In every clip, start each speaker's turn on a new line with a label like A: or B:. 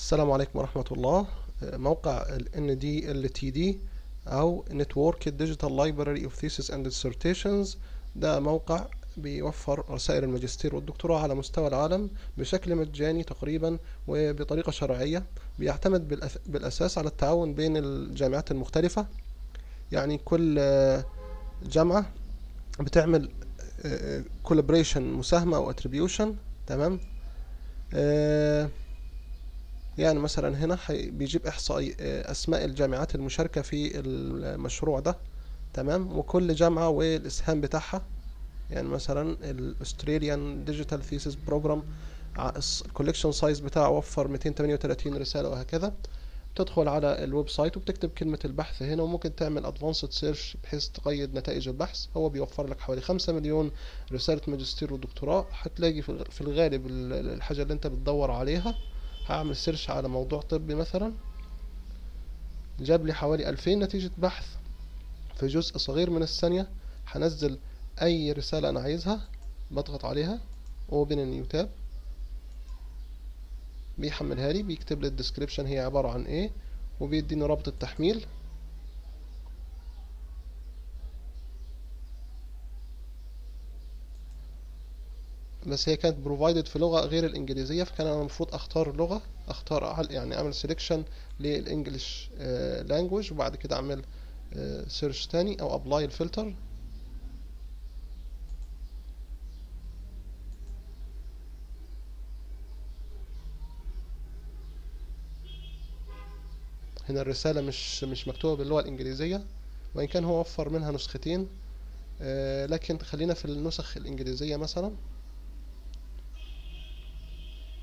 A: السلام عليكم ورحمة الله. موقع ال NDLTD أو Network Digital Library of Thesis and Dissertations. ده موقع بيوفر رسائل الماجستير والدكتوراه على مستوى العالم بشكل مجاني تقريبا وبطريقة شرعية بيعتمد بالأساس على التعاون بين الجامعات المختلفة. يعني كل آه، جامعة بتعمل collaboration مساهمة أو attribution تمام؟ آه، يعني مثلا هنا بيجيب إحصائي آه، أسماء الجامعات المشاركة في المشروع ده تمام؟ وكل جامعة والإسهام بتاعها يعني مثلا ال Australian Digital Theses Program ال collection size بتاعه وفر 238 رسالة وهكذا. تدخل على ال website وبتكتب كلمة البحث هنا وممكن تعمل advanced search بحيث تقيد نتائج البحث. هو بيوفر لك حوالي خمسة مليون رسالة ماجستير ودكتوراه. هتلاقي في الغ- في الغالب ال- ال- الحاجة اللي انت بتدور عليها هعمل search على موضوع طبي مثلا. جاب لي حوالي 2000 نتيجة بحث في جزء صغير من الثانية. هنزل أي رسالة أنا عايزها بضغط عليها open a new tab. بيحملها لي بيكتب لي ال description هي عبارة عن إيه وبيديني رابط التحميل. بس هي كانت provided في لغة غير الإنجليزية فكان أنا المفروض أختار لغة أختار يعني أعمل selection لل English language وبعد كده أعمل search تاني أو apply ال filter هنا الرسالة مش مش مكتوبة باللغة الإنجليزية وإن كان هو وفر منها نسختين آه، لكن خلينا في النسخ الإنجليزية مثلا.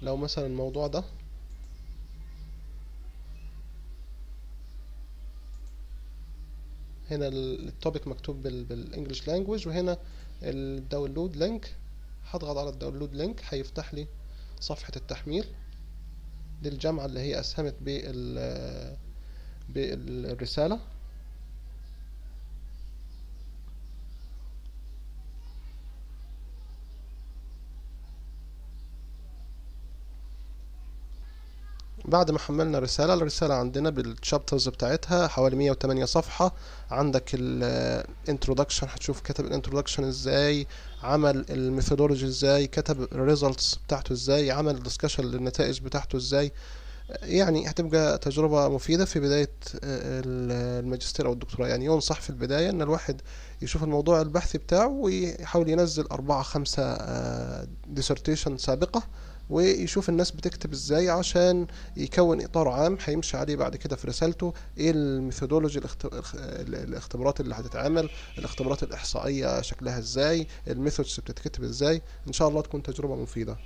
A: لو مثلا الموضوع ده هنا ال topic مكتوب بال بال English language وهنا ال download link هضغط على ال download link هيفتح لي صفحة التحميل للجامعة اللي هي أسهمت بال بالرسالة بعد ما حملنا الرسالة الرسالة عندنا بال chapters بتاعتها حوالي 108 صفحة. عندك ال introduction هتشوف كتب ال introduction إزاي عمل ال methodology إزاي كتب ال results بتاعته إزاي عمل discussion للنتائج بتاعته إزاي. يعني هتبقى تجربة مفيدة في بداية ال- الماجستير أو الدكتوراه. يعني ينصح في البداية إن الواحد يشوف الموضوع البحثي بتاعه ويحاول ينزل أربعة خمسة dissertation سابقة. ويشوف الناس بتكتب إزاي عشان يكون إطار عام هيمشي عليه بعد كده في رسالته. إيه ال methodology الاخت- الاخ- الاختبارات اللي هتتعمل الاختبارات الإحصائية شكلها إزاي ال methods بتتكتب إزاي. إن شاء الله تكون تجربة مفيدة.